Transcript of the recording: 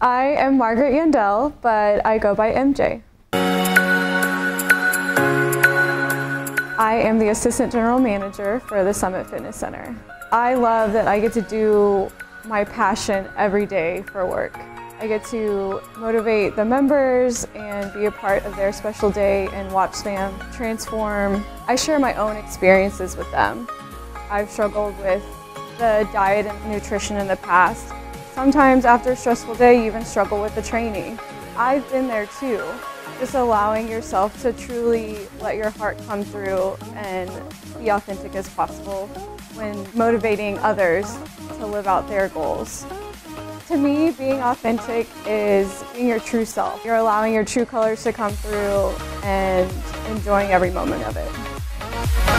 I am Margaret Yandell, but I go by MJ. I am the Assistant General Manager for the Summit Fitness Center. I love that I get to do my passion every day for work. I get to motivate the members and be a part of their special day and watch them transform. I share my own experiences with them. I've struggled with the diet and nutrition in the past. Sometimes after a stressful day, you even struggle with the training. I've been there too. Just allowing yourself to truly let your heart come through and be authentic as possible when motivating others to live out their goals. To me, being authentic is being your true self. You're allowing your true colors to come through and enjoying every moment of it.